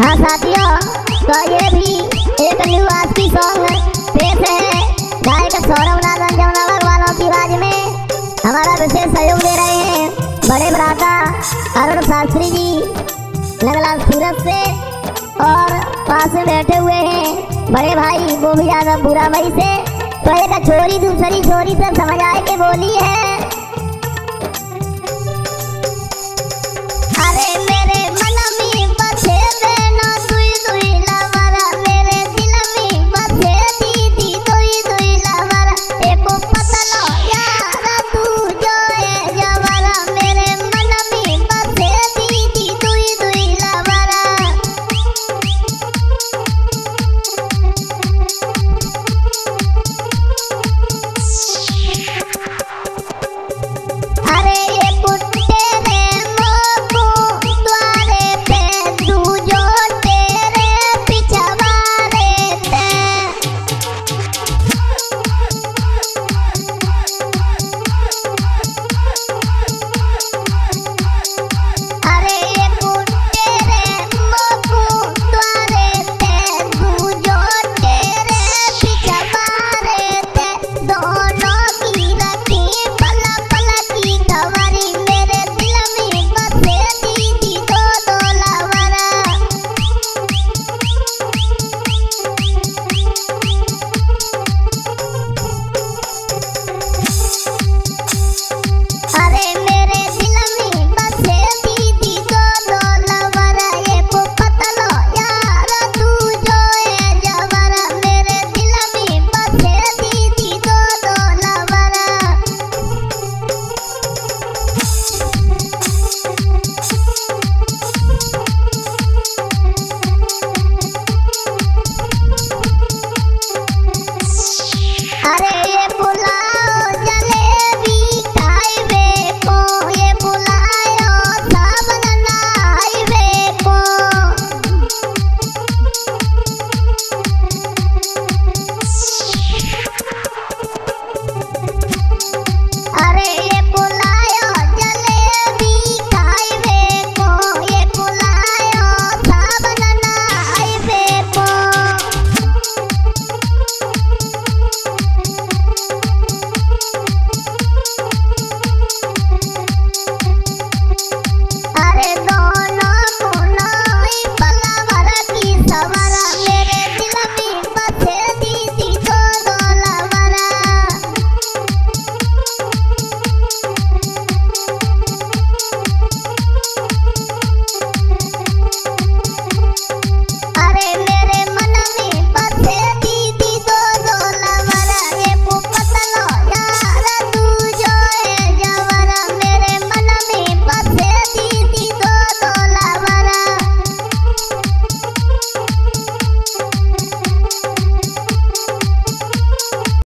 हाँ साथियों तो ये भी एक न्यू आज की सॉन्ग पेश है गायक सौरभ नाथन जमुना वालों की आवाज़ में। हमारा विशेष सहयोग दे रहे हैं बड़े भ्राता अरुण शास्त्री जी नगला सूरत से। और पास में बैठे हुए हैं बड़े भाई वो भी यादव बुरा भाई से। तो एक छोरी दूसरी छोरी से समझ आए के बोली है।